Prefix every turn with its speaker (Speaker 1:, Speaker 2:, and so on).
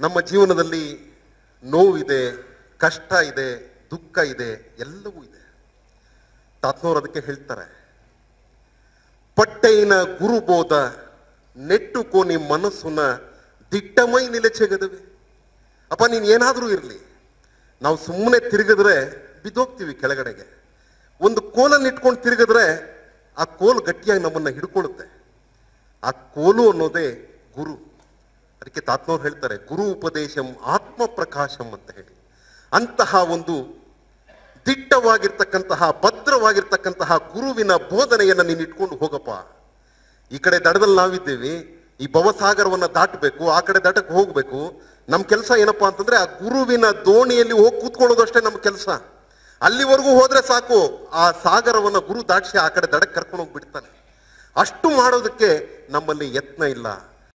Speaker 1: ನಮ್ಮ ಜೀವನದಲ್ಲಿ ನೋವಿದೆ, ಕಷ್ಟ ಇದೆ, ದುಃಖ ಇದೆ, ಎಲ್ಲವೂ ಇದೆ. ತಾತ್ನವ್ರು ಅದಕ್ಕೆ ಹೇಳ್ತಾರೆ ಪಟ್ಟೈನ ಗುರುಬೋಧ ನೆಟ್ಟುಕೋನಿ ಮನಸ್ಸುನ ದಿಟ್ಟಮೈ ನಿಲಚೆಗದವೆ ಅಪ್ಪ, ನೀನು ಏನಾದರೂ ಇರಲಿ. ನಾವು ಸುಮ್ಮನೆ ತಿರುಗಿದ್ರೆ ಬಿದ್ದೋಗ್ತೀವಿ ಕೆಳಗಡೆಗೆ. ಒಂದು ಕೋಲನ್ನು ಇಟ್ಕೊಂಡು ತಿರುಗಿದ್ರೆ ಆ ಕೋಲು ಗಟ್ಟಿಯಾಗಿ ನಮ್ಮನ್ನು ಹಿಡ್ಕೊಳ್ಳುತ್ತೆ. ಆ ಕೋಲು ಅನ್ನೋದೇ ಗುರು. ಅದಕ್ಕೆ ತಾತ್ನವ್ರು ಹೇಳ್ತಾರೆ, ಗುರು ಉಪದೇಶಂ ಆತ್ಮ ಪ್ರಕಾಶಂ ಅಂತ ಹೇಳಿ. ಅಂತಹ ಒಂದು ದಿಟ್ಟವಾಗಿರ್ತಕ್ಕಂತಹ, ಭದ್ರವಾಗಿರ್ತಕ್ಕಂತಹ ಗುರುವಿನ ಬೋಧನೆಯನ್ನು ನೀನು ಇಟ್ಕೊಂಡು ಹೋಗಪ್ಪ. ಈ ಕಡೆ ದಡದಲ್ಲಿ ನಾವಿದ್ದೇವೆ, ಈ ಭವಸಾಗರವನ್ನು ದಾಟಬೇಕು, ಆ ಕಡೆ ದಾಟಕ್ಕೆ ಹೋಗಬೇಕು. ನಮ್ಮ ಕೆಲಸ ಏನಪ್ಪಾ ಅಂತಂದ್ರೆ, ಆ ಗುರುವಿನ ದೋಣಿಯಲ್ಲಿ ಹೋಗಿ ಕೂತ್ಕೊಳ್ಳೋದು ಅಷ್ಟೇ ನಮ್ಮ ಕೆಲಸ. ಅಲ್ಲಿವರೆಗೂ ಹೋದ್ರೆ ಸಾಕು, ಆ ಸಾಗರವನ್ನು ಗುರು ದಾಟಿಸಿ ಆ ಕಡೆ ದಡಕ್ಕೆ ಕರ್ಕೊಂಡು ಹೋಗಿ ಬಿಡ್ತಾನೆ. ಅಷ್ಟು ಮಾಡೋದಕ್ಕೆ ನಮ್ಮಲ್ಲಿ ಯತ್ನ ಇಲ್ಲ.